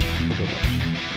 Bye-bye.